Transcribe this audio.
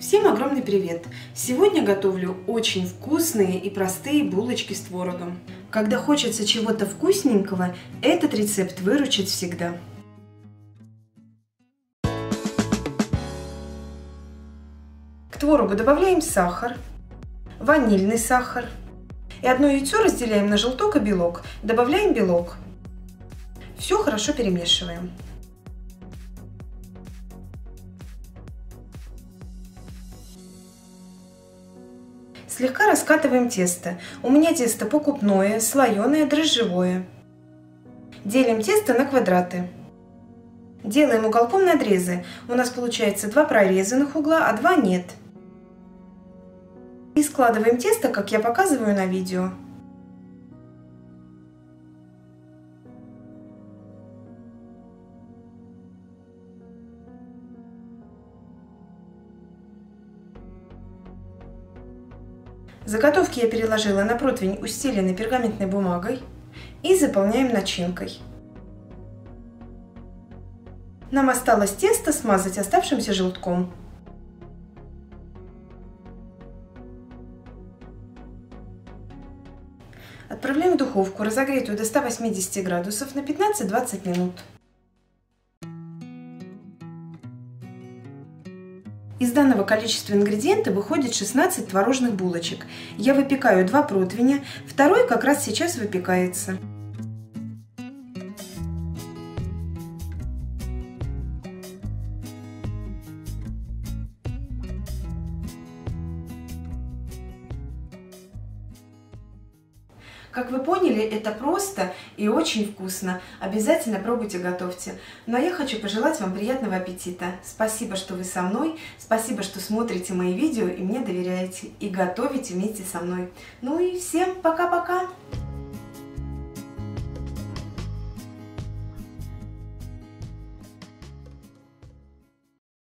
Всем огромный привет! Сегодня готовлю очень вкусные и простые булочки с творогом. Когда хочется чего-то вкусненького, этот рецепт выручит всегда. К творогу добавляем сахар, ванильный сахар и одно яйцо разделяем на желток и белок. Добавляем белок. Все хорошо перемешиваем. Слегка раскатываем тесто. У меня тесто покупное, слоеное, дрожжевое. Делим тесто на квадраты. Делаем уголком надрезы. У нас получается два прорезанных угла, а два нет. И складываем тесто, как я показываю на видео. Заготовки я переложила на противень, устеленный пергаментной бумагой, и заполняем начинкой. Нам осталось тесто смазать оставшимся желтком. Отправляем в духовку, разогретую до 180 градусов на 15-20 минут. Из данного количества ингредиентов выходит 16 творожных булочек. Я выпекаю два противня, второй как раз сейчас выпекается. Как вы поняли, это просто и очень вкусно. Обязательно пробуйте, готовьте. Ну а я хочу пожелать вам приятного аппетита. Спасибо, что вы со мной. Спасибо, что смотрите мои видео и мне доверяете. И готовите вместе со мной. Ну и всем пока-пока!